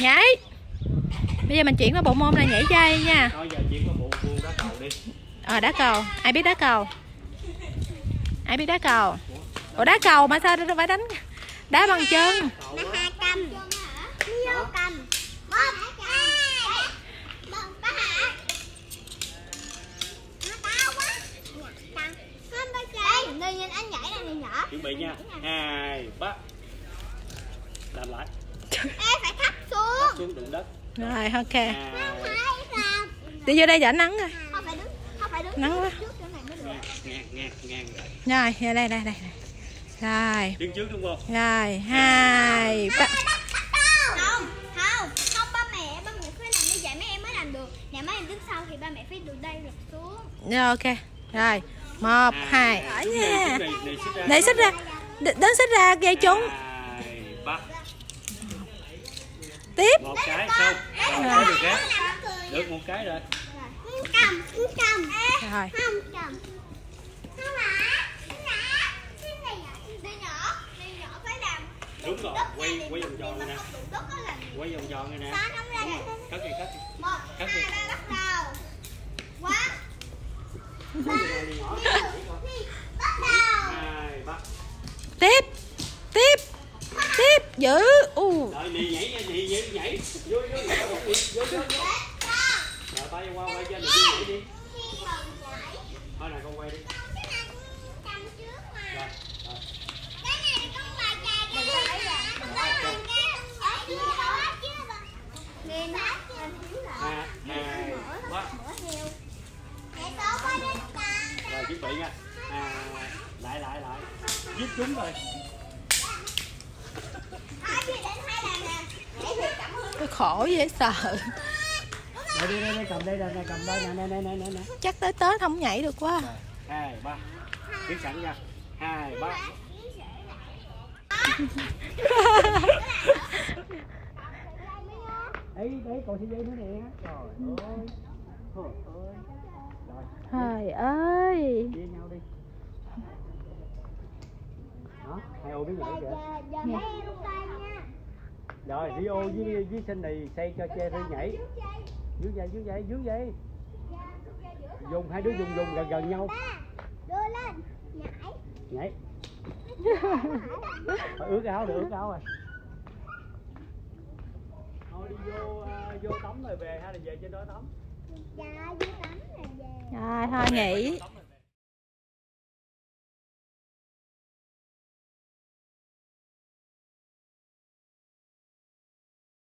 nhảy bây giờ mình chuyển qua bộ môn là nhảy dây nha bộ môn đá cầu đi. ờ đá cầu ai biết đá cầu ai biết đá cầu ủa đá cầu mà sao phải đánh đá bằng chân Chuẩn bị nha. Hai, ba. Làm lại. Xuống đụng đất. rồi ok. Làm đi vô đây ánh nắng rồi Không phải đứng Không phải đứng Nắng quá. Trước chỗ này mới được Ngang, ngang, ngang, ngang rồi. đây đây đây đây. Rồi. Đứng trước đúng không? rồi hai ba. Không Không. Không ba mẹ Ba mẹ phải làm như vậy mấy em mới làm được. Nè mấy em đứng sau thì ba mẹ phải từ đây lật xuống. Rồi ok. Rồi một hai. ở nha để xích ra. Đ- đến xích ra gây trúng. Ba. Tiếp Một cái xong. Rồi, được cái. Được một cái rồi. cầm cầm rồi không cầm không hả đi nhỏ đi nhỏ đi nhỏ phải làm Đúng rồi. Quay, quay vòng tròn này nè. Quay vòng tròn này nè. Cất đi, cất đi. một hai ba bắt đầu quá dữ giữ u Rồi, nì nhảy nì nhảy, nhảy. Vô, vô, nhảy, vô, vô, vô, vô. Rồi, tay qua, quay cho nì nhảy đi. Thôi này con quay đi. Rồi, rồi. Hai, hai, ba. Rồi, chuẩn bị nha. À, lại, lại, lại. Giết chúng rồi tôi khổ dễ sợ Đây, đây, đây, đây, cầm đây, đây, cầm đây, nè, nè, nè, nè, nè, chắc tới tết không nhảy được quá Rồi, hai, ba. Tiến sẵn nha. Hai, ba. Ấy, đấy, còn sợi dây nữa nè. Trời ơi. Trời ơi. Trời ơi chia nhau đi. Đó, hai ô biết nhảy kìa. Rồi, Rio với với sinh này xây cho che thi nhảy. Dưới dây, dưới dây, dưới dây. Dùng hai đứa dùng dùng gần gần nhau. đưa lên nhảy Nhảy. Ướt áo được ướt áo rồi. Thôi đi vô à, vô tắm rồi về hay là về trên đó tắm? dạ vui lắm là về rồi thôi nghỉ Tắm rồi